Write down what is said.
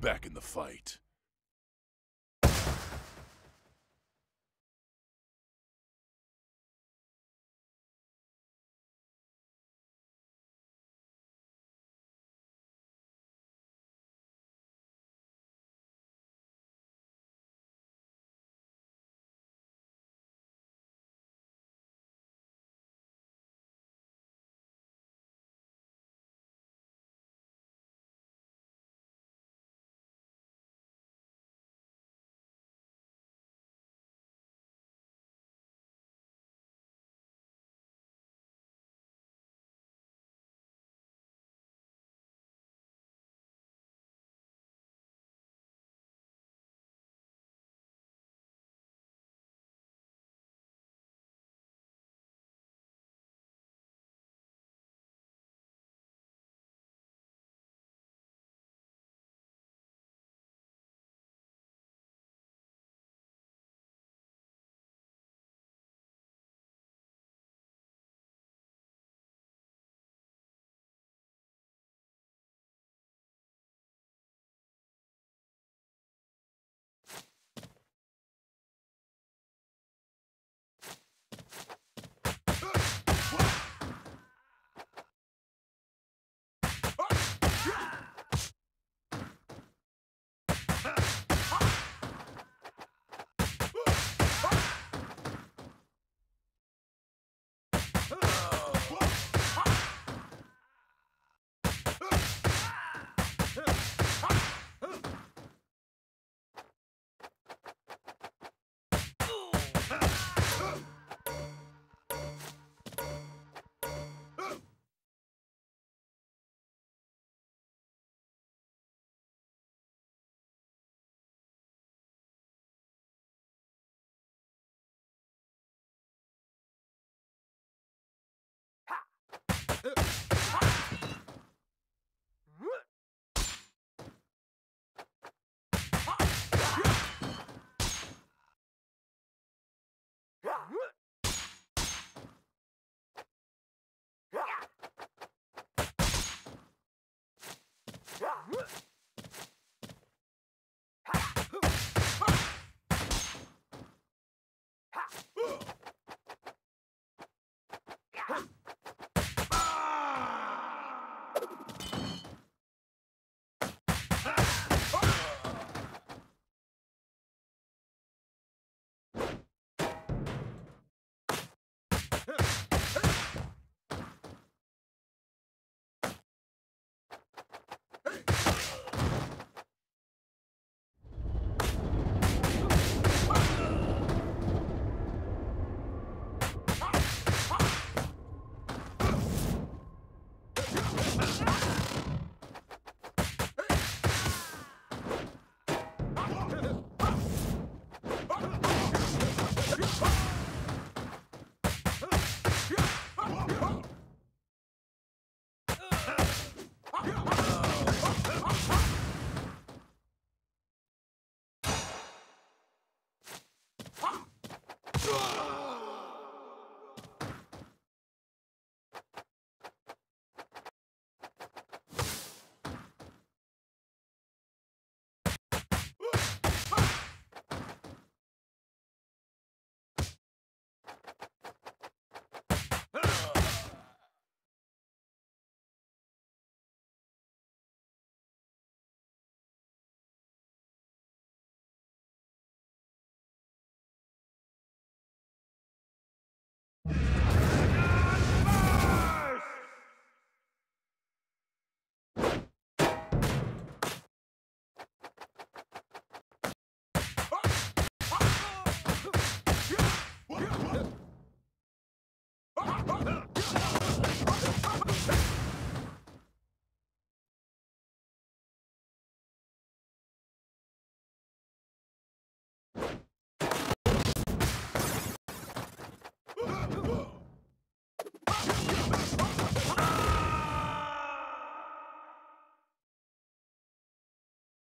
back in the fight. 别动 you